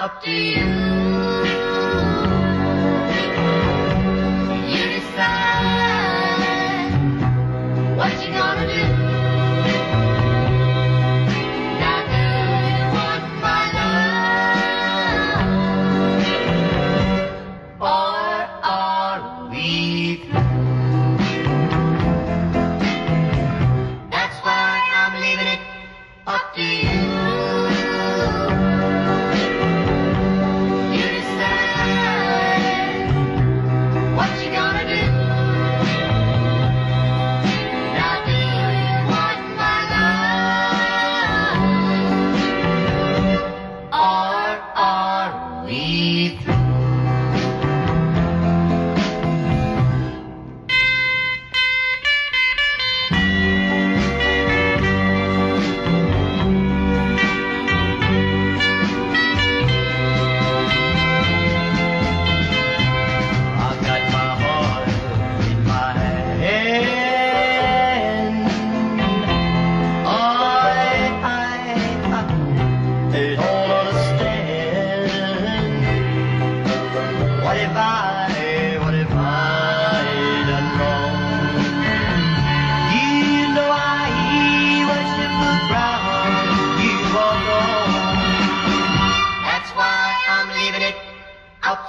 up to you.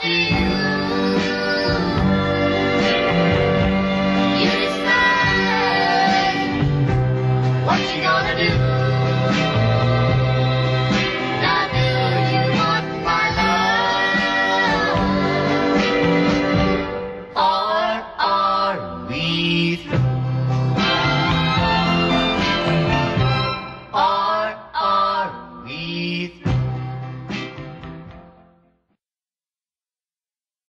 What you